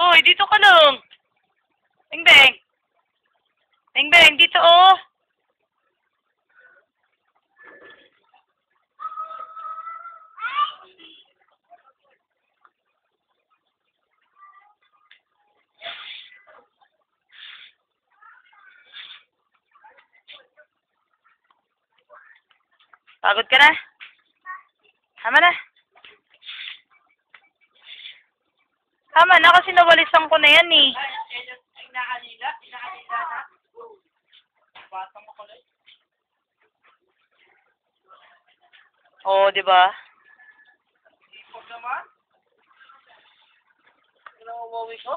Hoy, dito ka lang. Beng Beng. Beng Beng, dito oh. Pagod ka na? Tama na. Tama na kasi nawalisan ko na yan eh. Oo, di ba? Ipog naman. Umawi ko?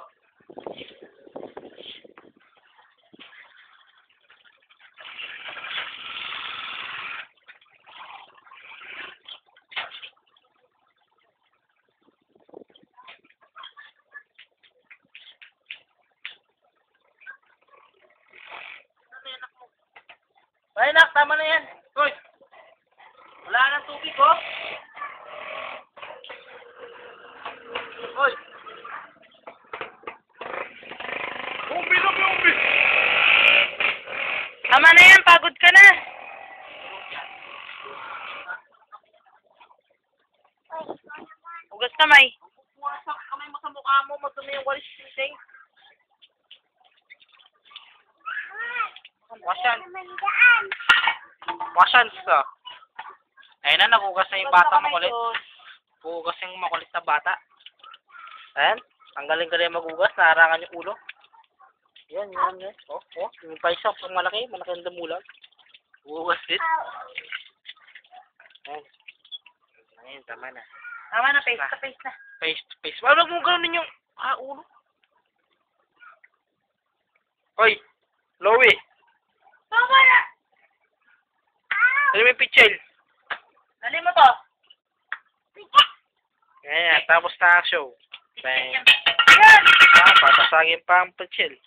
Ay, nak, tama na yan. Hoy! Wala nang tubig, oh. Hoy! Ubi lang yung ubi! Tama na yan, pagod ka na. Hugas kamay. Pumasak kamay mo sa mukha mo, matumi yung walis sising. Wasan. Wasan sa. Ayun na, nagugas na yung bata makulit. Hugas yung makulit na bata. Ayan. Ang galing-galing magugas. Naharangan yung ulo. Yan, yan, yan. Oh, oh. Yung paisa pang malaki. Malaki ang damulag. Hugas din. Ayan. Ayan, tama na. Tama na, face to face na. Face to face. Wala mo ganun yung ah, ulo. Hoy! Lowy! Tama na! Ano may pichel? Dali mo to. Ganyan, tapos na show. Bang. Yan! Ah, patasagin pa ang pichel.